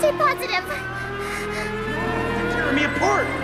Stay positive. You're tearing me apart.